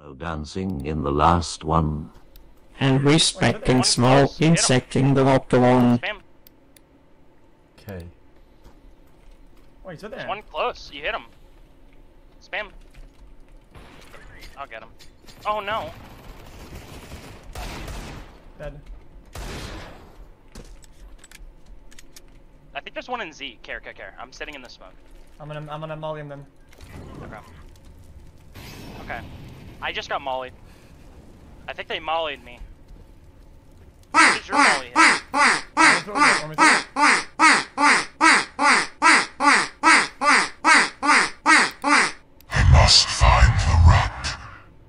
No dancing in the last one. And respecting small close, hit 'em. insecting the Opto one. Okay. Wait, is it there? There's one close. You hit him. Spam. I'll get him. Oh no. Dead. I think there's one in Z. Care, care, care. I'm sitting in the smoke. I'm gonna I'm gonna molly him then. Okay. Okay. I just got mollied. I think they mollied me. What did your molly hit? Want me to- want me to- I must find the rat.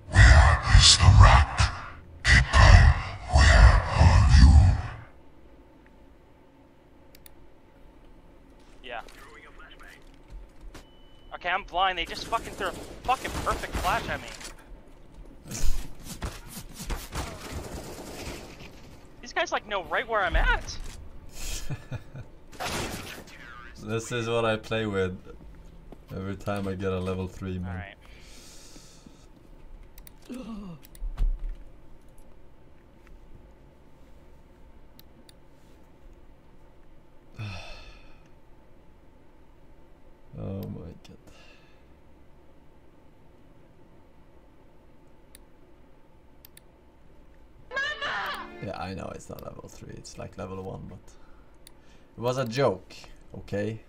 Where is the rat? Keeper, where are you? Yeah. Okay, I'm blind. They just fucking threw a fucking perfect flash at me. Guys like know right where I'm at. This is what I play with every time I get a level 3 man. Alright. Oh my god. Yeah, I know it's not level 3, it's like level 1, but it was a joke, okay?